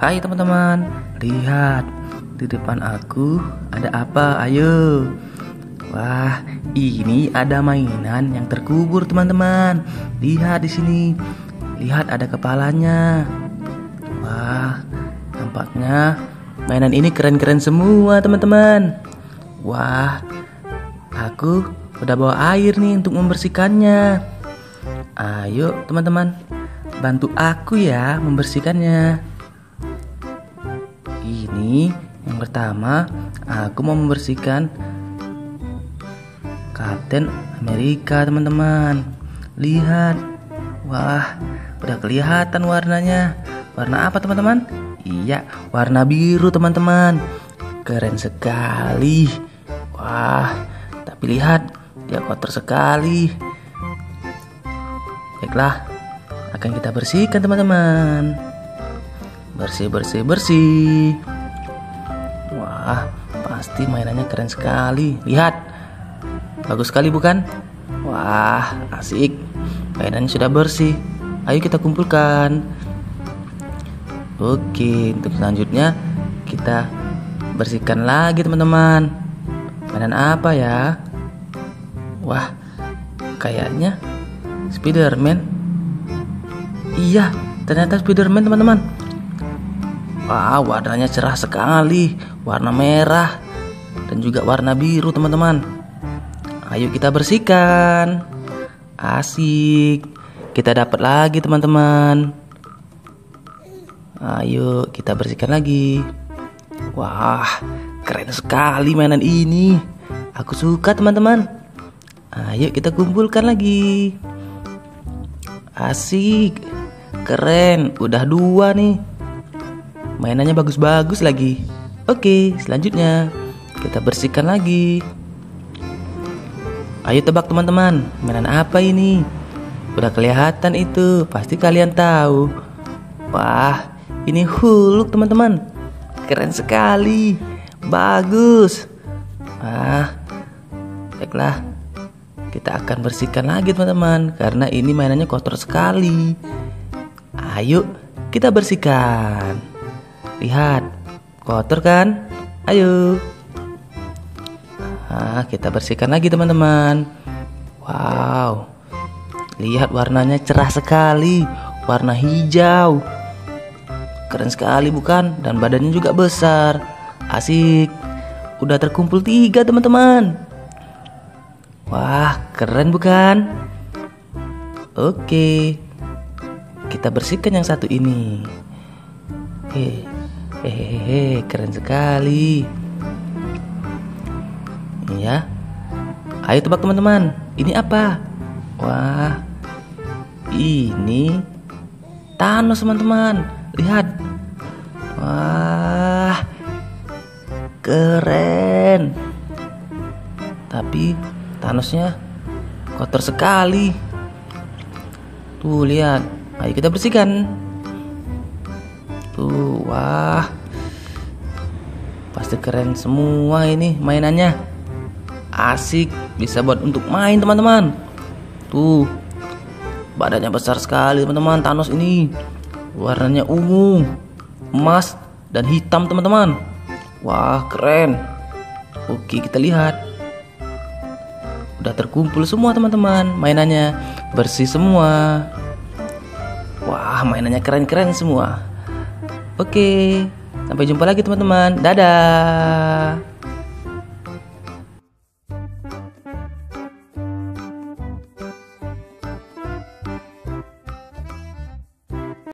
Hai teman-teman, lihat di depan aku ada apa? Ayo. Wah, ini ada mainan yang terkubur teman-teman. Lihat di sini. Lihat ada kepalanya. Wah, nampaknya mainan ini keren-keren semua teman-teman. Wah, aku udah bawa air nih untuk membersihkannya. Ayo teman-teman, bantu aku ya membersihkannya. Ini yang pertama, aku mau membersihkan Kapten Amerika, teman-teman. Lihat. Wah, udah kelihatan warnanya. Warna apa, teman-teman? Iya, warna biru, teman-teman. Keren sekali. Wah, tapi lihat, dia kotor sekali. Baiklah, akan kita bersihkan, teman-teman. Bersih, bersih, bersih. Wah, pasti mainannya keren sekali. Lihat, bagus sekali bukan? Wah, asik. Mainannya sudah bersih. Ayo kita kumpulkan. Oke, untuk selanjutnya kita bersihkan lagi teman-teman. Mainan apa ya? Wah, kayaknya Spiderman. Iya, ternyata Spiderman teman-teman. Wah, warnanya cerah sekali, warna merah dan juga warna biru, teman-teman. Ayo kita bersihkan. Asik. Kita dapat lagi, teman-teman. Ayo kita bersihkan lagi. Wah, keren sekali mainan ini. Aku suka, teman-teman. Ayo kita kumpulkan lagi. Asik. Keren, udah dua nih. Mainannya bagus-bagus lagi. Oke, selanjutnya kita bersihkan lagi. Ayo tebak teman-teman, mainan apa ini? Udah kelihatan itu, pasti kalian tahu. Wah, ini Huluk teman-teman. Keren sekali. Bagus. Wah, baiklah. Kita akan bersihkan lagi teman-teman karena ini mainannya kotor sekali. Ayo kita bersihkan. Lihat, kotor kan? Ayo. Nah, kita bersihkan lagi teman-teman. Wow. Lihat warnanya cerah sekali, warna hijau. Keren sekali bukan? Dan badannya juga besar. Asik. Udah terkumpul tiga teman-teman. Wah, keren bukan? Oke. Kita bersihkan yang satu ini. Hei, Hehehe, keren sekali. Ya. Ayo tebak teman-teman, ini apa? Wah. Ini Thanos teman-teman. Lihat. Wah. Keren. Tapi Thanosnya kotor sekali. Tuh, lihat. Ayo kita bersihkan. Tuh, wah. Pasti keren semua ini mainannya. Asik, bisa buat untuk main teman-teman. Tuh. Badannya besar sekali teman-teman Thanos ini. Warnanya ungu, emas dan hitam teman-teman. Wah, keren. Oke, kita lihat. Udah terkumpul semua teman-teman mainannya. Bersih semua. Wah, mainannya keren-keren semua. Oke, sampai jumpa lagi teman-teman. Dadah.